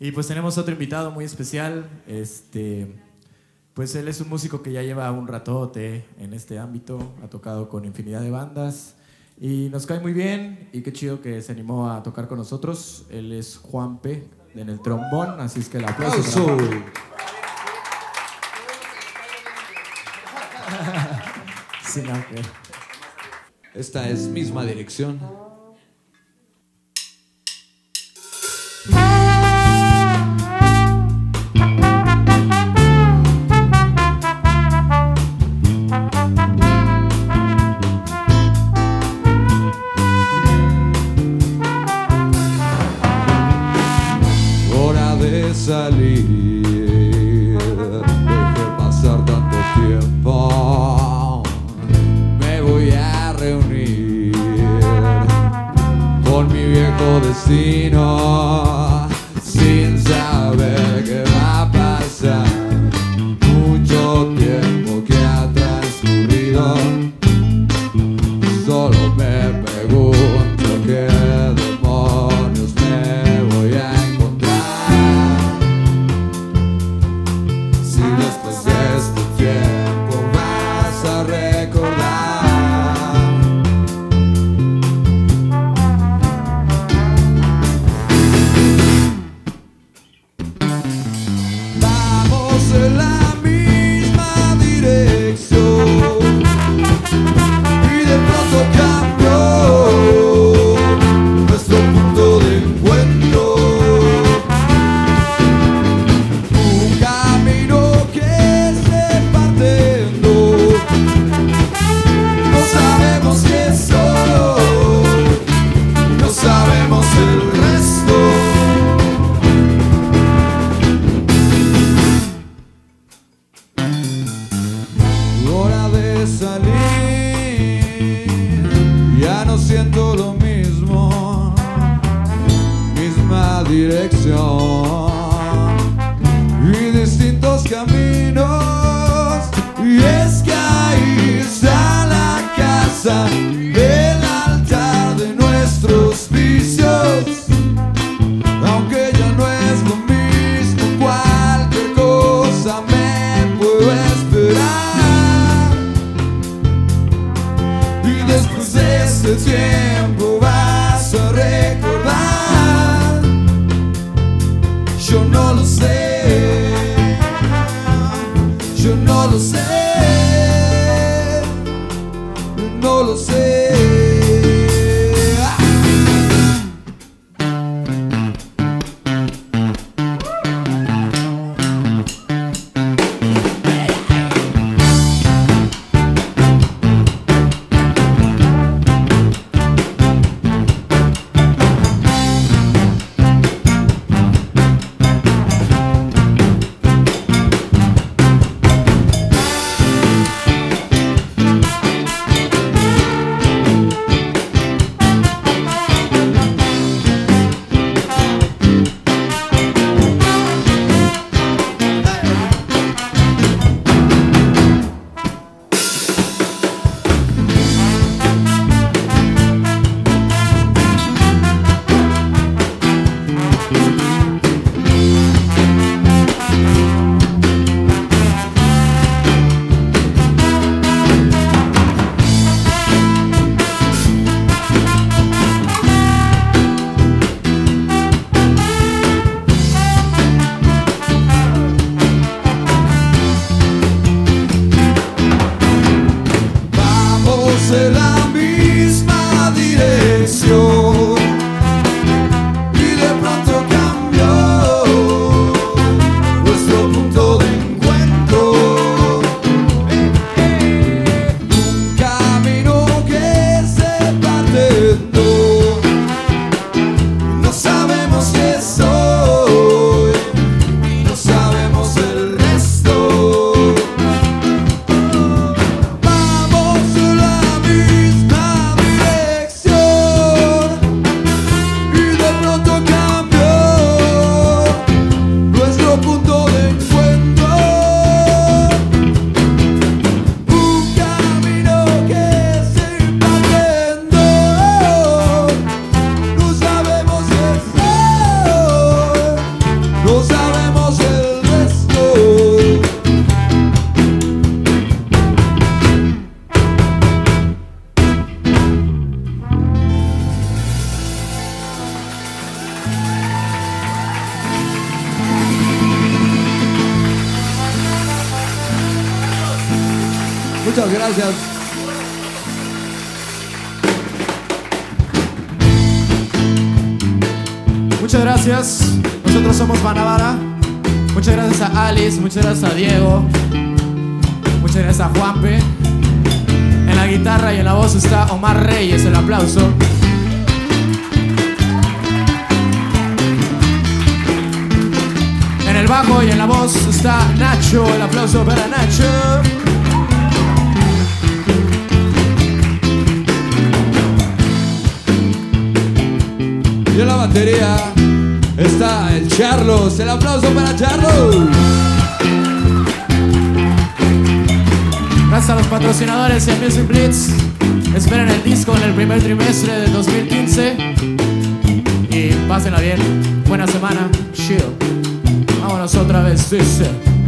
Y pues tenemos otro invitado muy especial. Este, pues él es un músico que ya lleva un ratote en este ámbito, ha tocado con infinidad de bandas y nos cae muy bien y qué chido que se animó a tocar con nosotros. Él es Juan P. en el trombón, así es que el aplauso. para Juan. Sí, no, que- Esta es misma dirección. Salir, dejé pasar tanto tiempo. Me voy a reunir con mi viejo destino, Muchas gracias. Muchas gracias. Nosotros somos Banavara. Muchas gracias a Alice, muchas gracias a Diego, muchas gracias a Juanpe. En la guitarra y en la voz está Omar Reyes, el aplauso. En el bajo y en la voz está Nacho, el aplauso para Nacho. Batería está el Charlos. El aplauso para Charlos. Gracias a los patrocinadores a Music Blitz. Esperen el disco en el primer trimestre del 2015. Y pásenla bien. Buena semana. Chill. Vámonos otra vez. Dice.